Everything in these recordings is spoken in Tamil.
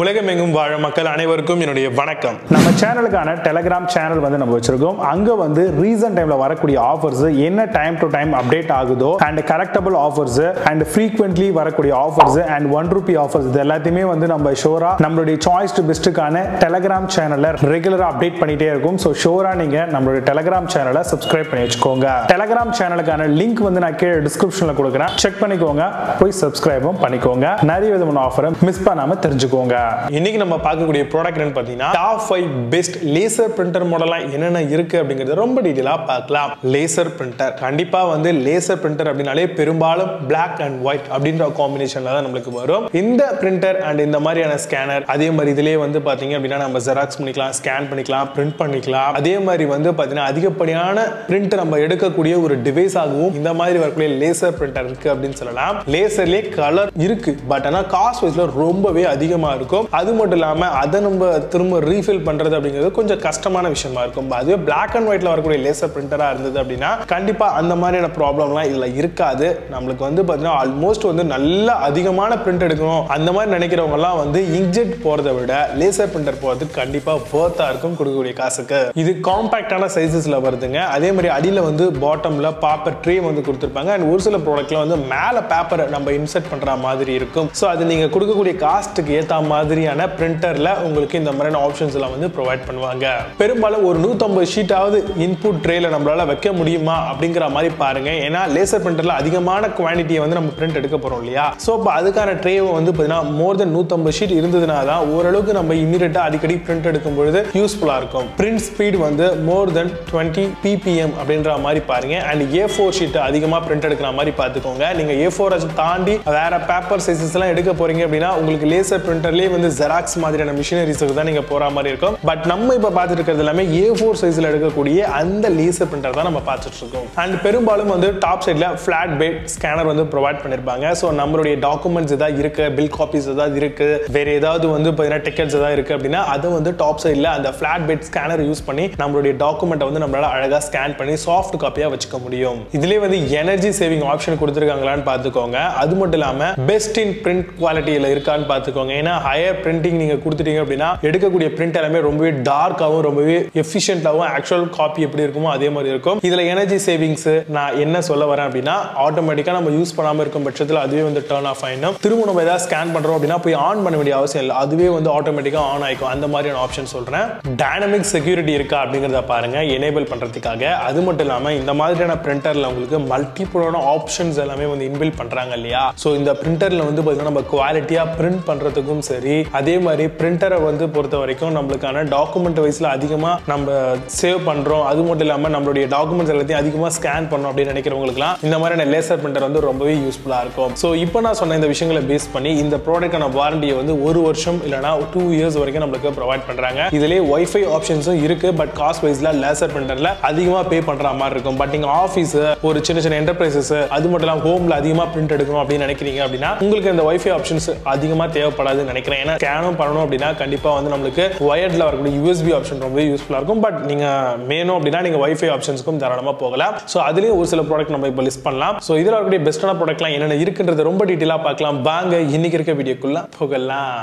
உலகமெங்கும் வாழ மக்கள் அனைவருக்கும் என்னுடைய வணக்கம். நம்ம சேனலுக்கான டெலகிராம் சேனல் வந்து நம்ம வச்சிருக்கோம். அங்க வந்து ரீசன்ட் டைம்ல வரக்கூடிய ஆஃபர்ஸ் என்ன டைம் டு டைம் அப்டேட் ஆகுதோ and correctable offers and frequently வரக்கூடிய offers and one rupee offers இது எல்லாத்தையுமே வந்து நம்ம ஷோரா நம்மளுடைய சாய்ஸ் டு பெஸ்ட்டுக்கான டெலகிராம் சேனல்ல ரெகுலரா அப்டேட் பண்ணிட்டே இருக்கும். ஸோ ஷோரா நீங்க நம்மளுடைய டெலகிராம் சேனலை சப்ஸ்கிரைப் பண்ணி வச்சுக்கோங்க. டெலகிராம் சேனலுக்கான லிங்க் வந்து நான் கீழே டிஸ்கிரிப்ஷன்ல கொடுக்குறேன். செக் பண்ணிக்கோங்க. போய் சப்ஸ்கிரைபும் பண்ணிக்கோங்க. நிறைய விதமான ஆஃபரை மிஸ் பண்ணாம தெரிஞ்சுக்கோங்க. இன்னைக்கு நம்ம பார்க்கக்கூடிய ப்ராடக்ட் என்னன்னு பார்த்தீங்கன்னா top five best laser printer மாடலாம் என்னென்ன இருக்கு அப்படிங்கறது ரொம்ப டீட்டெயிலாக பார்க்கலாம். லேசர் பிரிண்டர் கண்டிப்பா வந்து லேசர் பிரிண்டர் அப்படின்னாலே பெரும்பாலும் பிளாக் அண்ட் ஒயிட் அப்படின்ற காம்பினேஷன்ல தான் நம்மளுக்கு வரும். இந்த பிரிண்டர் அண்ட் இந்த மாதிரியான ஸ்கேனர் அதே மாதிரி இதுலயே வந்து பாத்தீங்க அப்படின்னா நம்ம ஜெராக்ஸ் பண்ணிக்கலாம் ஸ்கேன் பண்ணிக்கலாம் பிரிண்ட் பண்ணிக்கலாம். அதே மாதிரி வந்து பாத்தீங்கன்னா அதிகப்படியான பிரிண்ட் நம்ம எடுக்கக்கூடிய ஒரு டிவைஸ் ஆகவும் இந்த மாதிரி வரக்கூடிய லேசர் பிரிண்டர் இருக்கு அப்படின்னு சொல்லலாம். லேசர்லேயே கலர் இருக்கு பட் ஆனா காஸ்ட் வைஸ்ல ரொம்பவே அதிகமா இருக்கும். அது மட்டும் இல்லாமல் அதை நம்ம திரும்ப ரீஃபில் பண்றது அப்படிங்கிறது கொஞ்சம் கஷ்டமான விஷயமா இருக்கும். அதுவே பிளாக் அண்ட் ஒயிட்டில் வரக்கூடிய லேசர் பிரிண்டராக இருந்தது அப்படின்னா கண்டிப்பாக அந்த மாதிரியான ப்ராப்ளம்லாம் இதில் இருக்காது. நம்மளுக்கு வந்து பார்த்தீங்கன்னா ஆல்மோஸ்ட் வந்து நல்ல அதிகமான பிரிண்ட் எடுக்கணும். அந்த மாதிரி நினைக்கிறவங்கலாம் வந்து இங்க்ஜெட் போறதை விட லேசர் பிரிண்டர் போகிறதுக்கு கண்டிப்பாக worth-ஆ இருக்கும் கொடுக்கக்கூடிய காசுக்கு. இது காம்பேக்டான சைஸஸில் வருதுங்க. அதே மாதிரி அடியில் வந்து பாட்டம்ல பாப்பர் ட்ரே வந்து கொடுத்துருப்பாங்க. அண்ட் ஒரு சில ப்ராடக்ட்ல வந்து மேலே பேப்பரை நம்ம இன்செர்ட் பண்ணுற மாதிரி இருக்கும். ஸோ அது நீங்கள் கொடுக்கக்கூடிய காஸ்ட்டுக்கு ஏத்த மாதிரியான பிரிண்டர்ல உங்களுக்கு இந்த மாதிரியான ஆப்ஷன்ஸ் எல்லாம் வந்து ப்ரொவைட் பண்ணுவாங்க. பெரும்பாலும் ஒரு நூத்தம்பது ஷீட்டாவது இன்புட் ட்ரேல நம்மளால வைக்க முடியுமா அப்படிங்கிற மாதிரி பாருங்க. ஏன்னா லேசர் பிரிண்டர்ல அதிகமான குவான்டிட்டியை வந்து நம்ம பிரிண்ட் எடுக்க போறோம் இல்லையா? ஸோ இப்போ அதுக்கான ட்ரேவை வந்து பார்த்தீங்கன்னா மோர் தென் நூத்தம்பது ஷீட் இருந்ததுனா தான் ஓரளவுக்கு நம்ம இமீடியட்டா அடிக்கடி பிரிண்ட் எடுக்கும் பொழுது யூஸ்ஃபுல்லா இருக்கும். பிரிண்ட் ஸ்பீட் வந்து மோர் தென் டுவெண்ட்டி பிபிஎம் அப்படின்ற மாதிரி பாருங்க. அண்ட் ஏ ஃபோர் ஷீட் அதிகமாக பிரிண்ட் எடுக்கிற மாதிரி பார்த்துக்கோங்க. நீங்க ஏ ஃபோர் தாண்டி வேற பேப்பர் சைசஸ் எல்லாம் எடுக்க போறீங்க அப்படின்னா உங்களுக்கு லேசர் பிரிண்டர்லேயே வந்து ஜெராக்ஸ் மாதிரியான மிஷினரிஸுக்கு தான் நீங்க போற மாதிரி இருக்கும். பட் நம்ம இப்போ பார்த்துட்டு இருக்கிறது எல்லாமே ஏ ஃபோர் சைஸ்ல எடுக்கக்கூடிய அந்த லேசர் பிரிண்டர் தான் நம்ம பார்த்துட்டு இருக்கோம். அண்ட் பெரும்பாலும் வந்து டாப் சைட்ல ஃப்ளாட் பேட் ஸ்கேனர் வந்து ப்ரொவைட் பண்ணிருப்பாங்க. ஸோ நம்மளுடைய டாக்குமெண்ட்ஸ் ஏதாவது இருக்கு பில் காப்பீஸ் ஏதாவது இருக்கு வேற ஏதாவது வந்து பார்த்தீங்கன்னா டிக்கெட்ஸ் ஏதாவது இருக்கு அப்படின்னா அதை வந்து டாப் சைடில் அந்த ஃப்ளாட் பெட் ஸ்கேனர் யூஸ் பண்ணி நம்மளுடைய டாக்குமெண்ட்டை வந்து நம்மளால அழகா ஸ்கேன் பண்ணி சாஃப்ட் காப்பியா வச்சுக்க முடியும். இதுலயே வந்து எனர்ஜி சேவிங் ஆப்ஷன் கொடுத்துருக்காங்களான்னு பார்த்துக்கோங்க. அது மட்டும் இல்லாம பெஸ்ட் இன் பிரிண்ட் குவாலிட்டியில இருக்கான்னு பார்த்துக்கோங்க. ஏன்னா ஹையர் பிரிண்டிங் நீங்கள் கொடுத்துட்டீங்க அப்படின்னா எடுக்கக்கூடிய பிரிண்ட் எல்லாமே ரொம்பவே டார்க்காகவும் ரொம்பவே எஃபிஷியன்ட்டாகவும் ஆக்சுவல் காப்பி எப்படி இருக்குமோ அதே மாதிரி இருக்கும். இதில் எனர்ஜி சேவிங்ஸ் நான் என்ன சொல்ல வரேன் அப்படின்னா ஆட்டோமேட்டிக்காக நம்ம யூஸ் பண்ணாமல் இருக்கும் பட்சத்தில் அதுவே வந்து டர்ன் ஆஃப் ஆயிடும். திரும்ப நம்ம ஏதாவது ஸ்கேன் பண்ணுறோம் அப்படின்னா போய் ஆன் பண்ண வேண்டிய அவசியம் இல்லை. அதுவே வந்து ஆட்டோமேட்டிக்காக ஆன் ஆகிக்கும் அந்த மாதிரியான ஆப்ஷன் சொல்கிறேன் டைனமிக் செக்யூரிட்டி இருக்கா அப்படிங்கிறத பாருங்க. எனேபிள் பண்ணுறதுக்காக அது மட்டும் இல்லாமல் இந்த மாதிரியான பிரிண்டரில் உங்களுக்கு மல்டிபிளான ஆப்ஷன்ஸ் எல்லாமே வந்து இன்பில் பண்ணுறாங்க இல்லையா? ஸோ இந்த பிரிண்டரில் வந்து பார்த்தீங்கன்னா நம்ம குவாலிட்டியாக பிரிண்ட் பண்ணுறதுக்கும் சரி அதே மாதிரி பிரிண்டரை வந்து பொறுத்த வரைக்கும் நம்மளுக்கான டாக்குமெண்ட் வைஸில் அதிகமாக நம்ம சேவ் பண்ணுறோம் அது மட்டும் இல்லாமல் நம்மளுடைய டாக்குமெண்ட்ஸ் எல்லாத்தையும் அதிகமாக ஸ்கேன் பண்ணணும் அப்படின்னு நினைக்கிறவங்களுக்குலாம் இந்த மாதிரியான லேசர் பிரிண்டர் வந்து ரொம்பவே யூஸ்ஃபுல்லாக இருக்கும். ஸோ இப்போ நான் சொன்ன இந்த விஷயங்களை பேஸ் பண்ணி இந்த ப்ராடக்டான வாரண்டியை வந்து ஒரு வருஷம் இல்லைனா டூ இயர்ஸ் வரைக்கும் நம்மளுக்கு ப்ரொவைட் பண்ணுறாங்க இதுலேயே ஒய்ஃபை ஆப்ஷன்ஸும் இருக்கு பட் காஸ்ட் வைஸ்ல லேசர் பிரிண்டரில் அதிகமாக பே பண்ணுற மாதிரி இருக்கும். பட் நீங்கள் ஆஃபீஸ் ஒரு சின்ன சின்ன என்டர்பிரைசஸ் அது மட்டும் இல்லாமல் ஹோமில் அதிகமாக பிரிண்ட் எடுக்கணும் அப்படின்னு நினைக்கிறீங்க அப்படின்னா உங்களுக்கு இந்த ஒய்ஃபை ஆப்ஷன்ஸ் அதிகமாக தேவைப்படாதுன்னு நினைக்கிறேன். ஏன்னா ஸ்கேனும் பண்ணணும் அப்படின்னா கண்டிப்பாக வந்து நம்மளுக்கு ஒயர்டில் வரக்கூடிய யூஎஸ்பி ஆப்ஷன் ரொம்ப யூஸ்ஃபுல்லாக இருக்கும். பட் நீங்கள் வேணும் அப்படின்னா நீங்கள் ஒய்ஃபை ஆப்ஷன்ஸ்க்கும் தாராளமாக போகலாம். ஸோ அதுலேயும் ஒரு சில ப்ராடக்ட் நம்ம இப்போ லிஸ்ட் பண்ணலாம். ஸோ இதில் வரக்கூடிய பெஸ்ட்டான ப்ராடக்ட்லாம் என்னென்ன இருக்குன்றது ரொம்ப டீட்டெயிலாக பார்க்கலாம். வாங்க இன்னைக்கு இருக்க வீடியோக்குள்ளே போகலாம்.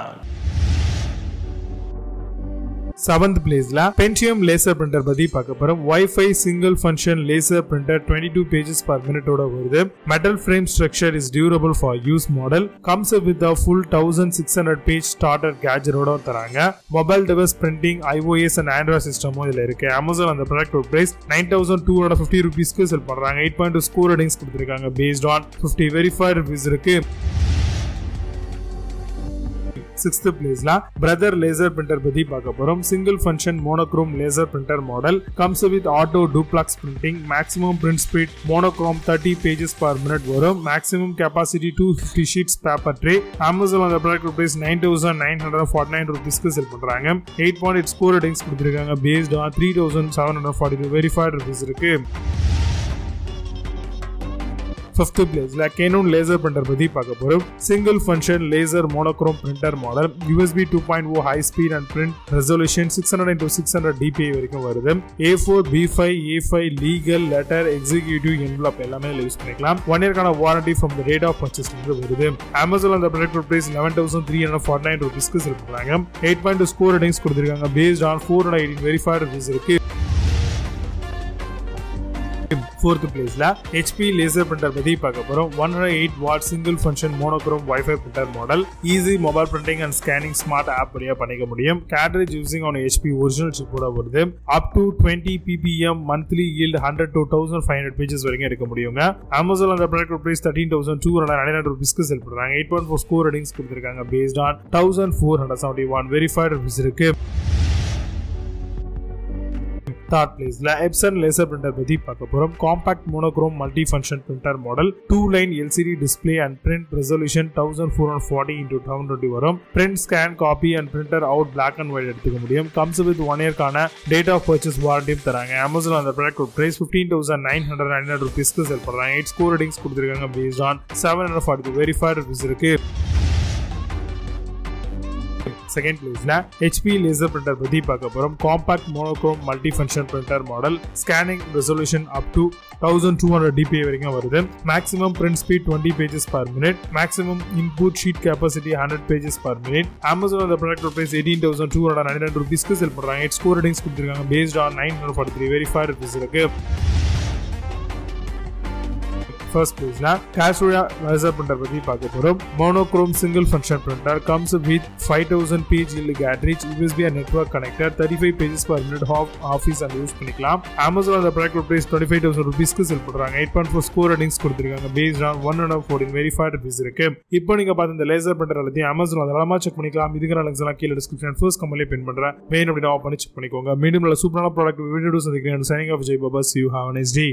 செவன்த் பிளேஸ்ல பென்டியம் லேசர் பிரிண்டர் பத்தி பார்க்க போறோம். Wifi single function laser printer twenty two pages per மினிட்டோட வருது. Metal frame structure is durable for use model comes with a full thousand six hundred page starter கேஜரோட தராங்க. Mobile device printing iOS and Android சிஸ்டமும் இதுல இருக்கு. அமேசான் அந்த product price nine thousand two hundred fifty ருபீஸ்க்கு செல் பண்றாங்க. Eight point two score ratings கொடுத்துருக்காங்க based on fifty verified reviews இருக்கு. சிக்ஸ்த் பிளேஸ்ல பிரதர் லேசர் பிரிண்டர் பத்தி பார்க்க போறோம். Single function monochrome laser printer model comes with auto duplex printing maximum print speed monochrome thirty pages per minute வரும். Maximum capacity two fifty sheets paper tray Amazon அந்த product rupees nine thousand nine hundred forty nine ருபீஸ்க்கு செல் பண்றாங்க. Eight point eight score ratings கொடுத்துருக்காங்க. Based on three thousand seven hundred forty two verified rupees இருக்கு. ஃபிஃப்த் பிளேஸ்ல கேனூன் லேசர் பிரிண்டர் பத்தி பார்க்க போறோம். Single function laser monochrome printer model USB two point O high speed and print resolution six hundred into six hundred DPI வரைக்கும் வருது. A four B five A five legal letter executive envelope எல்லாமே யூஸ் பண்ணிக்கலாம். One இயர்க்கான warranty from the of purchase வருது. அமேசான் அந்த product price eleven thousand three hundred forty nine ருபீஸ்க்கு sell eight point score ratings கொடுத்துருக்காங்க. Based on four hundred eighteen verified reviews இருக்கு. ஃபோர்த் பிளேஸ்ல ஹெச்பி லேசர் பிரிண்டர் பத்தி பார்க்க போறோம். One hundred eight watt single function monochrome wifi printer model easy mobile printing and scanning smart app வழியா பண்ணிக்க முடியும். Cartridge using on HP original சிப்போட வருது. Up to twenty PPM monthly yield hundred to thousand five hundred pages வரைக்கும் எடுக்க முடியுங்க. அமேசான் அந்த product price thirteen thousand two hundred nine hundred ருபீஸ்க்கு செல் பண்ணுறாங்க eight point four score ratings கொடுத்துருக்காங்க based on thousand four hundred seventy one verified rupees இருக்கு. தேர்ட் பிளேஸ்ல எப்சன் லேசர் பிரிண்டர் பத்தி பார்க்க போறோம். Compact monochrome multi function printer model two line LCD display and print resolution thousand four hundred forty into down twenty வரும். Print scan copy and printer out black and white எடுத்துக்க முடியும். கம்ஸ் வித் ஒன் இயர்க்கான டேட் ஆஃப் பர்ச்சேஸ் வாரண்டியும் தராங்க. அமேசான் அந்த product price fifteen thousand nine hundred nine hundred ருபீஸ்க்கு செல் பண்றாங்க. எயிட் ஸ்கோர் ரேட்டிங்ஸ் கொடுத்துருக்காங்க based on seven hundred forty verified rupees இருக்கு. செகண்ட் பிளேஸ்ல ஹெச்பி லேசர் பிரிண்டர் பத்தி பார்க்க போறோம். Compact monochrome multi function printer model scanning resolution up to thousand two hundred DPI வரைக்கும் வருது. Maximum print speed twenty pages per minute maximum input sheet capacity hundred pages per minute Amazon அந்த product price eighteen thousand two hundred nine ருபீஸ்க்கு செல் பண்றாங்க. இட்ஸ் ஸ்கோர் ரேட்டிங்ஸ் கொடுத்துருக்காங்க based on nine hundred forty three verified rupees இருக்கு. ஃபர்ஸ்ட் பேஜ்ல கேஷுவலா லேசர் பிரிண்டர் பத்தி பார்க்க போறோம் monochrome single function printer comes with five thousand page இல்லை cartridge USB network connector thirty five pages per minute half office and use பண்ணிக்கலாம். அமேசான் அந்த product price twenty five thousand ருபீஸ்க்கு செல் பண்றாங்க eight point four score ratings கொடுத்துருக்காங்க. Based on one hundred fourteen verified reviews இருக்கு. இப்போ நீங்க பார்த்த இந்த லேசர் பிரிண்டர் எல்லாத்தையும் அமேசான் அதெல்லாம் செக் பண்ணிக்கலாம். இதுக்கு நான் எல்லாம் கீழே டிஸ்கிரிப்ஷன் ஃபர்ஸ்ட் கம்பெனிலே பின் பண்றேன். மெயின் அப்படி ஆஃப் பண்ணி செக் பண்ணிக்கோங்க. மீண்டும் நல்ல சூப்பரான ப்ராடக்ட் வீடியோ சந்திக்கிறேன். Signing off Jai Baba you have nice day